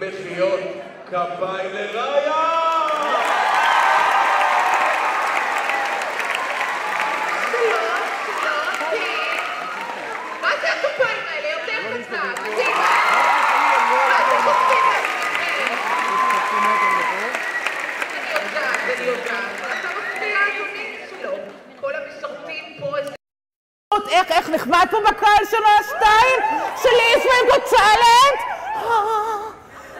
מחיאות כפיים המשרתים פה איזה... איך, איך נחמד פה בקהל של השתיים? שלי יש מהם פה צ'אלנט?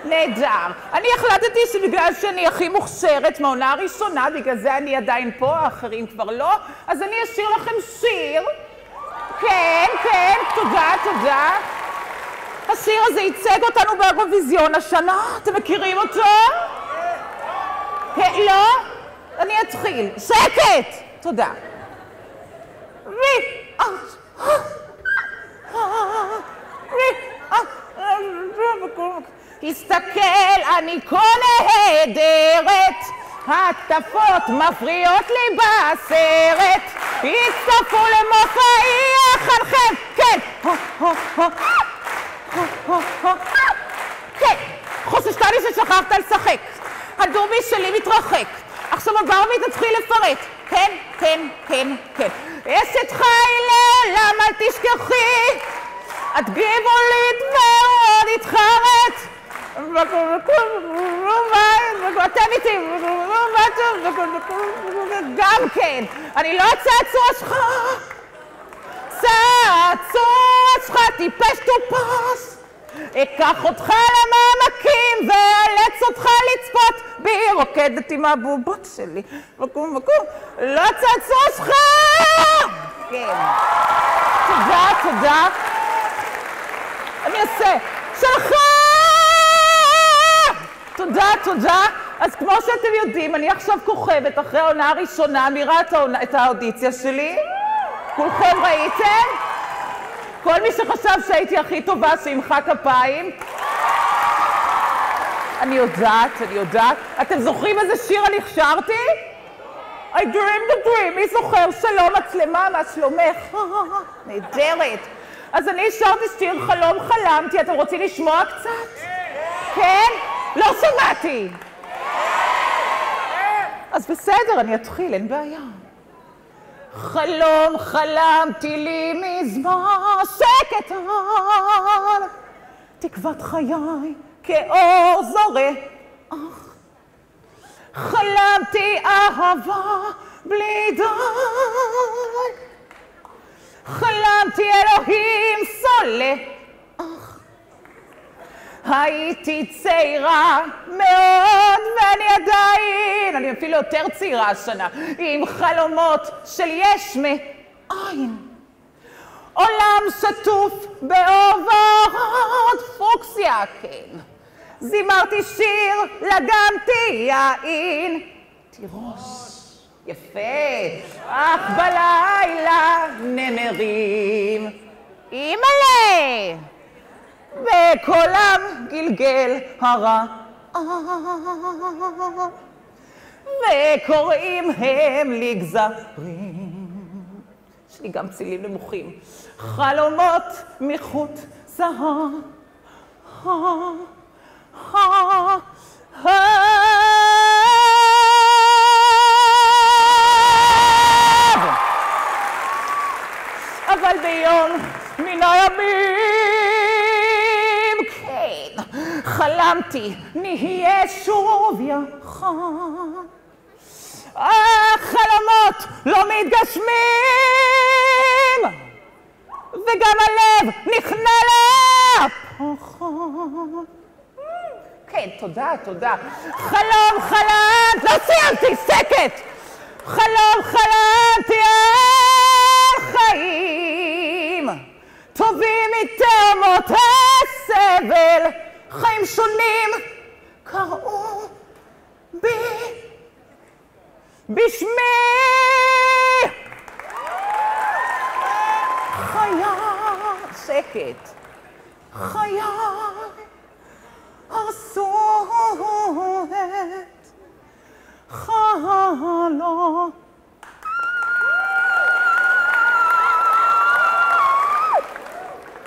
נהדר. אני החלטתי שבגלל שאני הכי מוכשרת מהעונה הראשונה, בגלל זה אני עדיין פה, האחרים כבר לא, אז אני אשאיר לכם שיר. כן, כן, תודה, תודה. השיר הזה ייצג אותנו באירוויזיון השנה, אתם מכירים אותו? כן, לא? אני אתחיל. שקט! תודה. רי- הסתכל, אני כה נהדרת, הטפות מפריעות לי בסרט, הצטרפו למופעי החלחל, כן, כן, חוששתני ששכחת לשחק, הדובי שלי מתרחק, עכשיו הברמית תתחיל לפרט, כן, כן, כן, כן, אשת חיל לעולם אל תשכחי, את גבעולית מאוד התחרט. איתי, גם כן, אני לא הצעצוע שלך, צעצוע שלך טיפש טופס, אקח אותך למעמקים ואאלץ אותך לצפות בי רוקדת עם הבובות שלי, מקום מקום, לא הצעצוע שלך! כן. תודה, תודה. אני אעשה, שלך! תודה, תודה. אז כמו שאתם יודעים, אני עכשיו כוכבת אחרי העונה הראשונה, מי ראה את האודיציה שלי? כולכם ראיתם? כל מי שחשב שהייתי הכי טובה, שימחא כפיים. אני יודעת, אני יודעת. אתם זוכרים איזה שיר אני שרתי? I dream the dream, מי זוכר? שלום מצלמה, מה שלומך? נהדרת. אז אני שרתי שיר חלום חלמתי, אתם רוצים לשמוע קצת? כן? לא שמעתי. אז בסדר, אני אתחיל, אין בעיה. חלום חלמתי לי מזמן, שקט על תקוות חיי כאור זורח. חלמתי אהבה בלי די. חלמתי אלוהים סולח. הייתי צעירה מאוד, ואני עדיין, אני אפילו יותר צעירה השנה, עם חלומות של יש מאין. עולם שטוף באור ורוד, פוקסיה, כן. זימרתי שיר, לגמתי יין. תירוש, יפה. אך בלילה נמרים. אימא'לה! וקולם גלגל הרע. וקוראים הם לי גזרים. יש לי גם צילים נמוכים. חלומות מחוט זהב. אבל ביום מן הימים, חלמתי, נהיה שוב יחד. החלומות לא מתגשמים, וגם הלב נכנע לפחות. כן, תודה, תודה. חלום חלמת, לא סיימתי, שקט! חלום חלמתי על חיים טובים מתאומות שקט. חיי הרסו את חלום.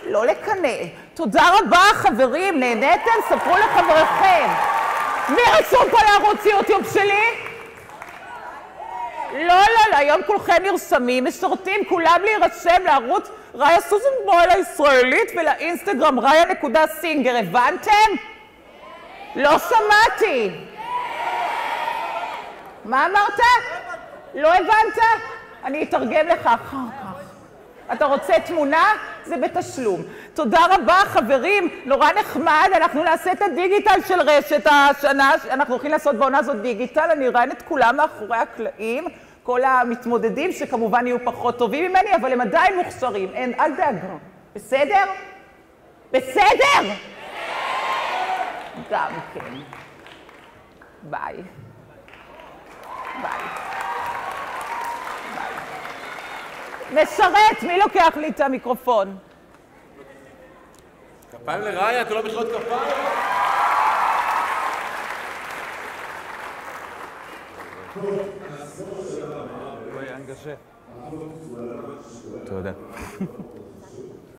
לא לקנא. תודה רבה, חברים, נהניתם? ספרו לחבריכם. מי רשום פה לערוץ יוטיוב שלי? לא, לא, לא, היום כולכם נרשמים, משרתים, כולם להירשם לערוץ ראיה סוזן בויל הישראלית ולאינסטגרם ראיה.סינגר, הבנתם? לא שמעתי. מה אמרת? לא הבנת? אני אתרגם לך אחר כך. אתה רוצה תמונה? זה בתשלום. תודה רבה, חברים, נורא נחמד. אנחנו נעשה את הדיגיטל של רשת השנה, אנחנו הולכים לעשות בעונה הזאת דיגיטל, אני אראיין את כולם מאחורי הקלעים, כל המתמודדים שכמובן יהיו פחות טובים ממני, אבל הם עדיין מוכשרים. אין, אל דאגה. בסדר? בסדר? גם כן. ביי. ביי. משרת, מי לוקח לי את המיקרופון? כפיים לראיה, אתה לא מחיאות כפיים? תודה.